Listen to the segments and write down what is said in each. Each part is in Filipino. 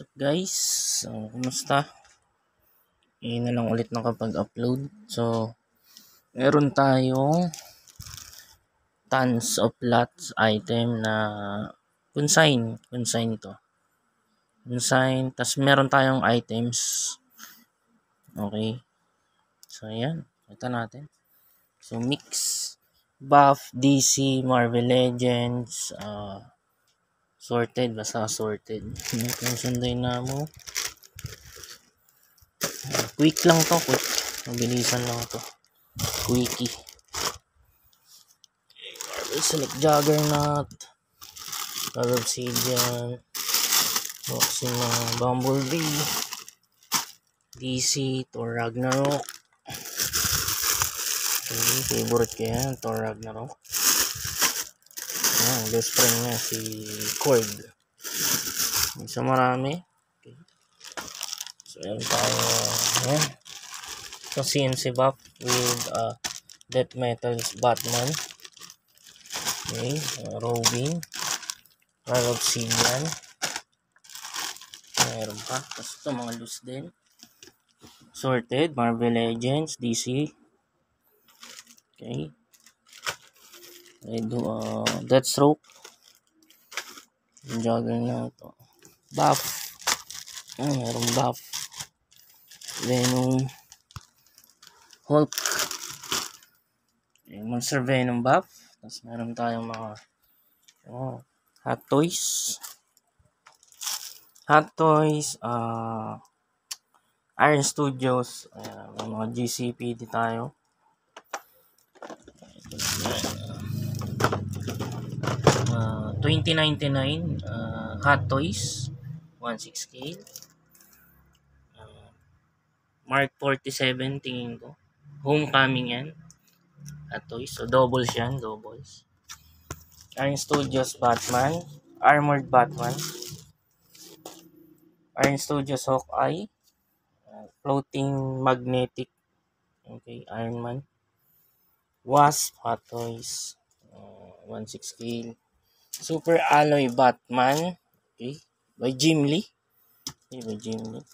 Up guys? So, kumusta? Ngayon na lang ulit nakapag-upload. So, meron tayong tons of lots item na consign. Consign to. Consign. Tapos meron tayong items. Okay. So, ayan. Ito natin. So, mix. Buff, DC, Marvel Legends, uh, sorted basta sorted. Kung sunday na mo. Quick lang to quick. Mabilisan lang to. Quickie. Marvel Select Juggernaut. Lord Obsidian. Boxing na Bumblebee. DC Thor Ragnarok. Okay, favorite ko yan Thor Ragnarok Ayan, best friend niya si Cord. Isa marami. Okay. So, ayan tayo. Ayan. So, CNC buff with uh, Death Metals Batman. Okay. Uh, Robin. Rare Obsidian. Meron pa. Tapos ito, mga loose din. Sorted. Marvel Legends. DC. Okay. I do uh, Deathstroke. Jogger na ito. Buff. Ah, meron buff. Venom. Hulk. Okay, Monster Venom buff. Tapos meron tayong mga oh, Hot Toys. Hot Toys. Uh, Iron Studios. Uh, mga GCP di tayo. Uh, 2099 uh, Hot Toys 16 scale. Uh, Mark 47 tingin ko. Homecoming yan. Hot Toys. So doubles yan doubles. Iron Studios Batman. Armored Batman. Iron Studios Hawkeye. Uh, Floating Magnetic. Okay Iron Man. Wasp Hot Toys. Uh, 16 scale Super Alloy Batman. Okay. By Jim Lee. Okay, by Jim Lee.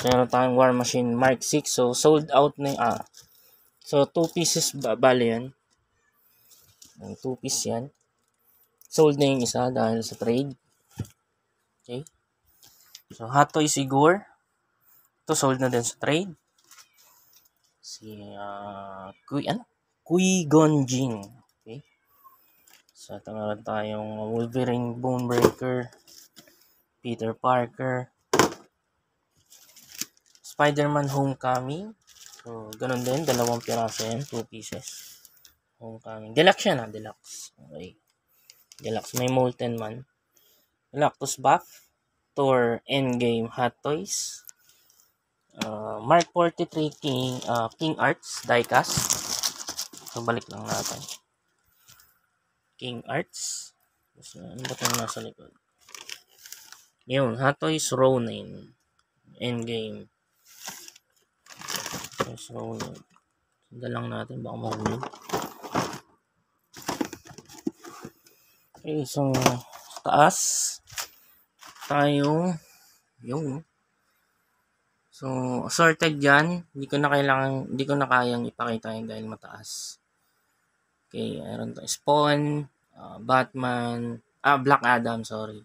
So, meron tayong War Machine Mark 6. So, sold out na yung, ah. So, 2 pieces ba, bali yan. 2 piece yan. Sold na yung isa dahil sa trade. Okay. So, Hot Toy Sigor. Ito, sold na din sa trade. Si, ah, uh, Kui, ano? Kui Gonjin. So, ito meron tayong Wolverine Bonebreaker, Peter Parker, Spider-Man Homecoming. So, ganun din. Dalawang piraso yan. Two pieces. Homecoming. Deluxe yan ha. Deluxe. Okay. Deluxe. May Molten Man. Galactus Buff. Thor Endgame Hot Toys. Uh, Mark 43 King, uh, King Arts Diecast. So, balik lang natin. King Arts. So, ano ba itong nasa likod? Yun, Hot Toys Ronin. Endgame. Toys Ronin. Sundan lang natin, baka mahulog. Okay, so, sa taas, tayo, yung, so, assorted yan, hindi ko na kailangan, hindi ko na kayang ipakita yan dahil mataas. Okay, meron to Spawn, uh, Batman, ah, Black Adam, sorry.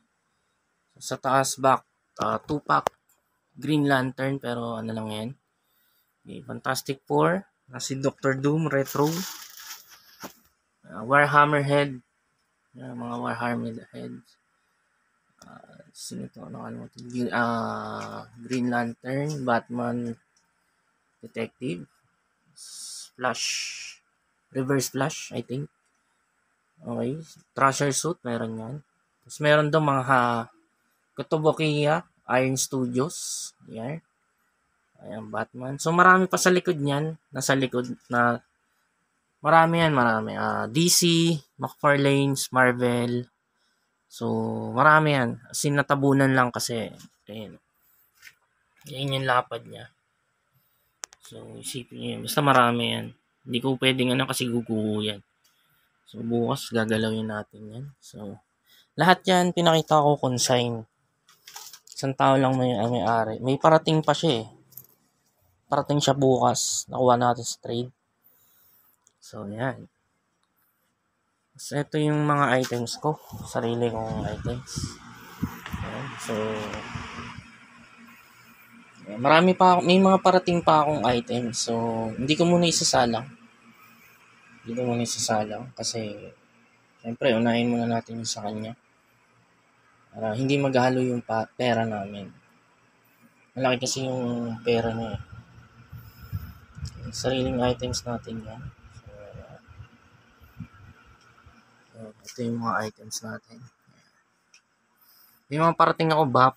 Sa taas back, uh, Tupac, Green Lantern, pero ano lang yan. Okay, Fantastic Four, uh, si Doctor Doom, Retro, uh, Warhammer Head, uh, mga Warhammer Heads. Uh, sino to? Ano, ano, uh, Green Lantern, Batman, Detective, Flash, reverse flash, I think. Okay. Trasher suit, meron yan. Tapos meron doon mga ha, Kotobukiya, Iron Studios. Yan. Ayan, Batman. So, marami pa sa likod niyan. Nasa likod na marami yan, marami. Uh, DC, McFarlane's, Marvel. So, marami yan. As natabunan lang kasi. Ayan. Yan yung lapad niya. So, isipin niyo yan. Basta marami yan. Hindi ko pwedeng ano kasi guguho yan. So, bukas gagalawin natin yan. So, lahat yan pinakita ko consign. Isang tao lang may, ang may-ari. May parating pa siya eh. Parating siya bukas. Nakuha natin sa trade. So, yan. So, ito yung mga items ko. Sarili kong items. Ayan. So. Marami pa ako, may mga parating pa akong items. So, hindi ko muna isasalang. Hindi ko muna isasalang kasi Siyempre, unahin muna natin yung sa kanya. Para hindi maghalo yung pa- pera namin. Malaki kasi yung pera niya. eh. Sariling items natin yan. So, uh, ito yung mga items natin. May mga parating ako bap.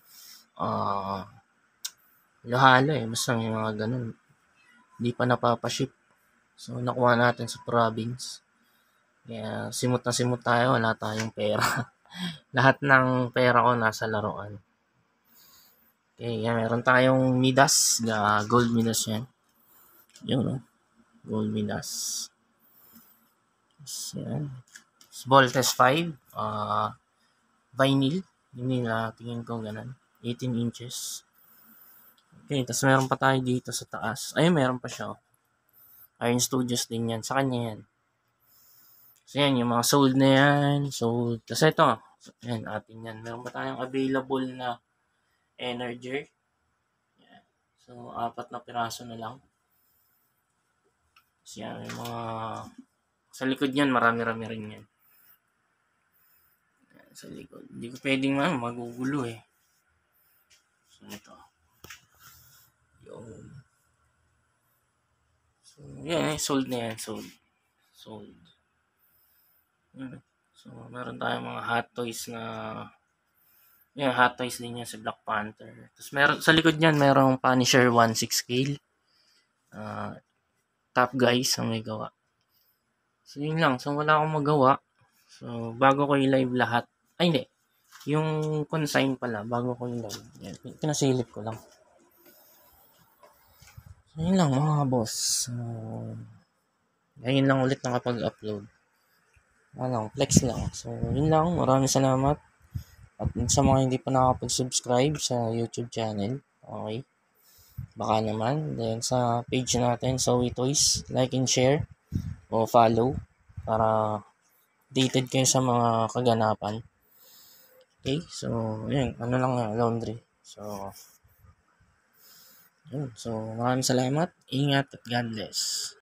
Ah, halo eh. Basta may mga ganun. Hindi pa napapaship. So, nakuha natin sa province. Kaya simot na simot tayo, wala tayong pera. Lahat ng pera ko nasa laruan. Okay, yan, meron tayong Midas, na gold Midas yan. Yun, no? Gold Midas. So, yan. Voltes 5, uh, vinyl. Yun nila, tingin ko ganun. 18 inches. Okay, tapos meron pa tayo dito sa taas. Ayun, meron pa siya. oh. Iron Studios din yan. Sa kanya yan. So, yan, yung mga sold na yan. Sold. Tapos ito, yan, atin yan. Meron pa tayong available na energy. Yan. So, apat na piraso na lang. So, yan, yung mga... Sa likod yan, marami-rami rin yan. Yan, sa likod. Hindi ko pwedeng man, magugulo eh. So, ito. Yung... So, yan, eh, sold na yan, sold. Sold. Yun. So, meron tayong mga hot toys na yan, hot toys din yan sa Black Panther. Tapos meron, sa likod niyan, merong Punisher 1.6 scale. Uh, top guys ang may gawa. So, yun lang. So, wala akong magawa. So, bago ko i-live lahat. Ay, hindi. Yung consign pala, bago ko i-live. Yan, pinasilip ko lang. So, lang mga boss. So, ngayon lang ulit nakapag-upload ano, flex lang. So, yun lang. Maraming salamat. At sa mga hindi pa nakapag-subscribe sa YouTube channel, okay, baka naman. Then, sa page natin, Zoe Toys, like and share o follow para updated kayo sa mga kaganapan. Okay, so, yun, ano lang nga, laundry. So, yun. So, maraming salamat. Ingat at God bless.